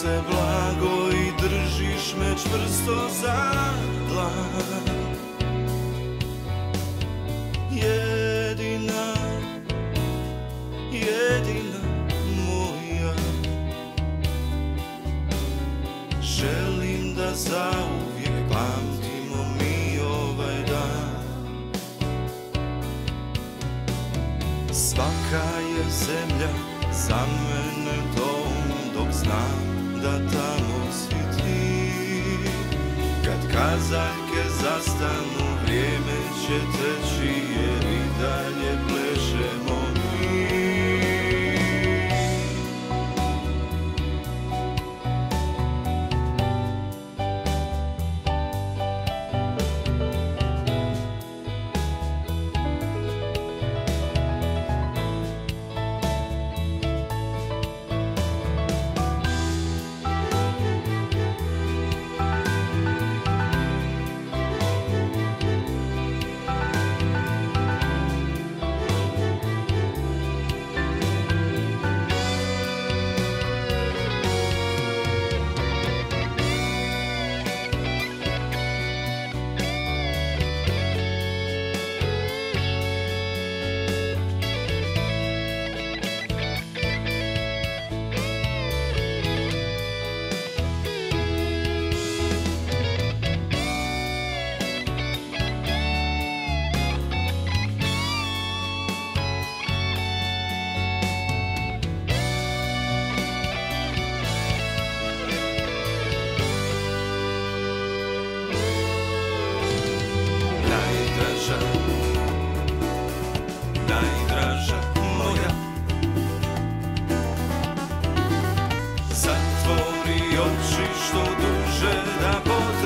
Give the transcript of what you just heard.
se blago i držiš me čvrsto za dlan Jedina, jedina moja. Želim da zauvijek pamtimo mi ovaj dan. Svaka je zemlja za mene dom Dok znam da tamo si ti. Kad kazaljke zastanu vrijeme će teći Jer i dalje najdraža. Najdraža moja. Zatvori oči što duže da bozi